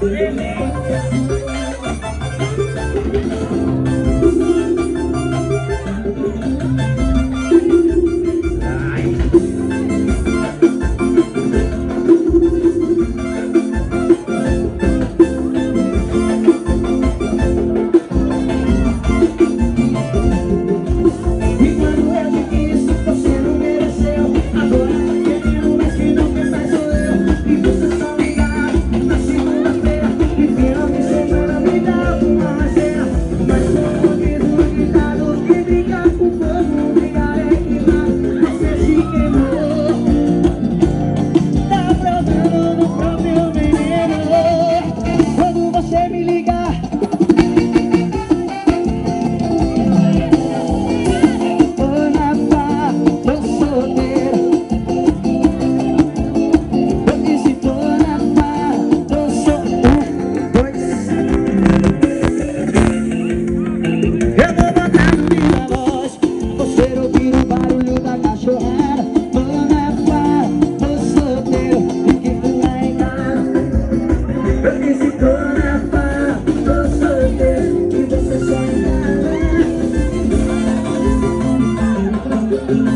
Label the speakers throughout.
Speaker 1: Really?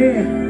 Speaker 1: Amen.